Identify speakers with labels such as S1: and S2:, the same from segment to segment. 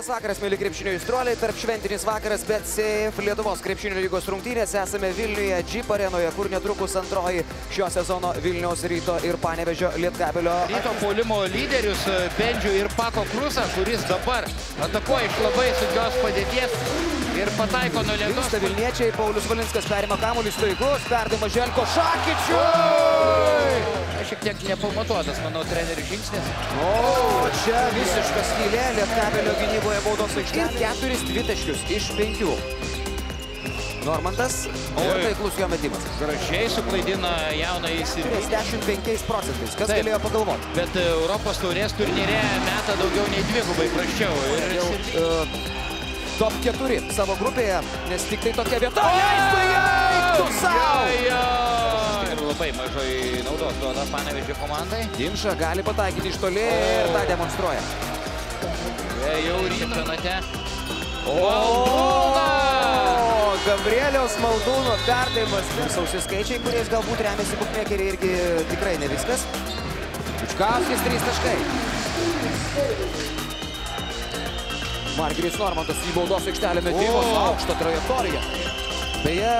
S1: Labas vakaras, mėly krepšinio įstruoliai, tarp šventinis vakaras, bet SEIF Lietuvos krepšinio lygos rungtynės. Esame Vilniuje, Jeep arenoje, kur netrukus antroji šio sezono Vilniaus ryto ir Panevežio Lietkabelio.
S2: Ryto polimo lyderius Bendžių ir Pako Krusą, kuris dabar atakuoja iš labai sunkios padėties ir pataiko nuo lietos.
S1: Vyksta Vilniečiai, Paulius Valinskas perima kamuolį staigus, perdima Želko Šakyčiui.
S2: Šiek tiek nepamatuotas, manau, trenerių žingsnis.
S1: O, čia visiškas skylė Lietkabelio gynyboje baudos aikštės. Keturis dvitaškius iš penkių. Normantas, o
S2: Oi.
S1: taiklus jo metimas.
S2: Gražiai suklaidina jauną įsirgimą.
S1: 55 procentais. Kas
S2: Taip.
S1: galėjo pagalvoti?
S2: Bet e, Europos taurės turnyre meta daugiau nei dvigubai prasčiau. Ir
S1: Jau uh, top 4 savo grupėje, nes tik tai tokia vieta. Leistų jai, tu savo!
S2: Labai mažai naudos duoda Panevežio komandai.
S1: Dimša gali pataikyti iš toli ir tą demonstruoja.
S2: E, Jau rytonate.
S1: O, Gabrieliaus Maldūno perdavimas. Sausi skaičiai, kuriais galbūt remiasi bukmekeriai irgi tikrai ne viskas. Učkauskis 3 taškai. Margeris Normantas į baudos aikštelę metimas, aukštą trajektoriją. Beje,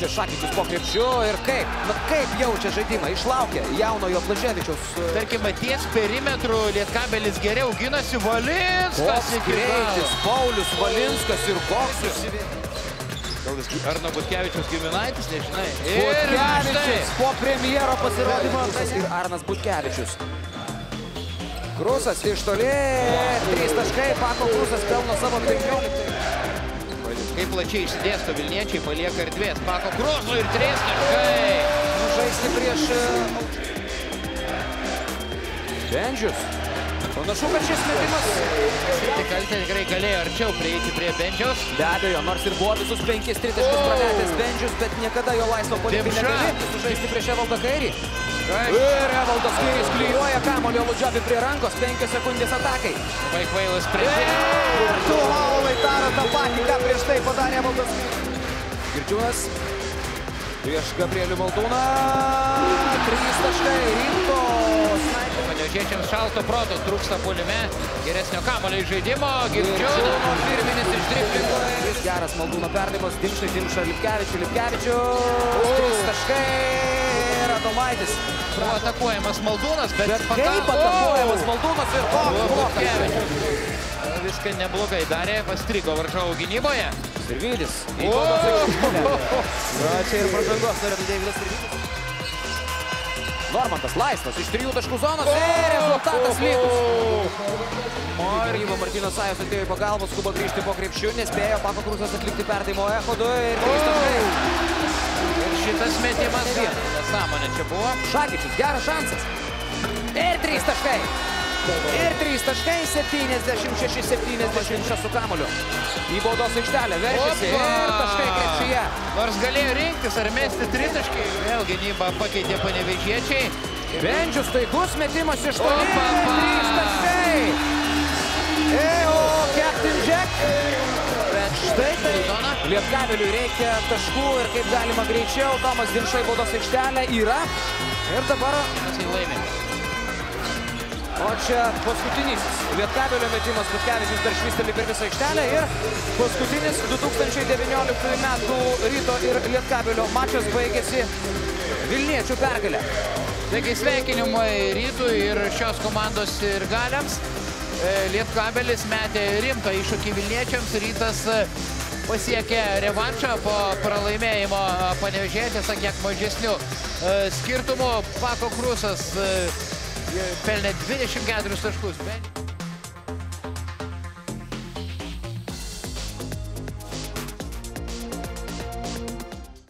S1: čia Šakytis po krepšiu ir kaip, na kaip jaučia žaidimą, išlaukė jaunojo Blaževičiaus. e,
S2: Tarkime, ties perimetru Lietkabelis geriau ginasi Valinskas.
S1: Koks greitis, Paulius Valinskas ir koks
S2: Arno Butkevičiaus giminaitis, nežinai. Ir
S1: Butkevičius po premjero pasirodymo ir Arnas Butkevičius. Krusas iš toli, trys taškai, Pako Krusas pelno savo 15.
S2: Kaip plačiai išsidėsto Vilniečiai, palieka erdvės. Pako Krusų ir trys taškai.
S1: Žaisti prieš e, Bendžius. Panašu, kad šis metimas.
S2: Tik kaltė tikrai galėjo arčiau prieiti prie Bendžiaus.
S1: Be abejo, nors ir buvo visus penkis tritaškius prametęs Bendžius, bet niekada jo laisvo
S2: Dimša.
S1: negali. Sužaisti prieš Evaldą Kairį. Ir Evaldas Kairis klyjuoja kamulio Ludžiavi prie rankos, penkios sekundės atakai.
S2: Labai kvailas sprendimas.
S1: Ir tu, Laulai, daro tą patį, ką prieš tai padarė Evaldas. Girčiūnas prieš Gabrielių Maldūną. Trys taškai, rimto.
S2: Panevežiečiams šalto proto trūksta puolime. Geresnio kamulio žaidimo. Girdžiūnas.
S1: Girčiūno pirminis iš driblingo. Geras Maldūno perdavimas, Dimšai, Dimša, Lipkevičių, Lipkevičių. Trys taškai. Radomaitis.
S2: Buvo atakuojamas Maldūnas, bet,
S1: Bet
S2: paka-
S1: kaip atakuojamas Maldūnas ir koks blokas.
S2: Viską neblogai darė, pastrigo varžovų gynyboje.
S1: Sirvidis. Na, čia ir pražangos norėtų Deividas Sirvidis. Normantas laisvas iš trijų taškų zonos ir rezultatas lygus. Margyvo Martynas Sajos atėjo į pagalbą, skuba grįžti po krepšių, nespėjo Pako Krusas atlikti perdavimo echodu ir trys taškai.
S2: Ir šitas metimas
S1: Vienas.
S2: nesąmonė čia buvo.
S1: Šakyčius, geras šansas. Ir trys taškai. Ir trys taškai, 76-70 su kamoliu. Į baudos aikštelę veržiasi ir taškai krepšyje.
S2: Nors galėjo rinktis ar mesti tritaškį. Vėl gynybą pakeitė panevežiečiai.
S1: Bendžius taikus metimas iš toli.
S2: Opa, pa!
S1: Trys taškai. Eo, Captain Jack. Bet štai tai.
S2: Zona.
S1: Lietkabeliui reikia taškų ir kaip galima greičiau. Tomas Dimšai baudos aikštelė yra. Ir dabar,
S2: Jisai laimė.
S1: O čia paskutinysis. Lietkabelio metimas Butkevičius dar švisteli per visą aikštelę. Ir paskutinis 2019 metų ryto ir Lietkabelio mačas baigėsi Vilniečių pergalę.
S2: Taigi sveikinimai rytui ir šios komandos ir galiams. E, Lietkabelis metė rimtą iššūkį Vilniečiams. Rytas e, pasiekė revanšą po pralaimėjimo panevežėje, tiesa, kiek mažesnių e, skirtumų. Pako Krusas e, pelnė 24 taškus. Bet...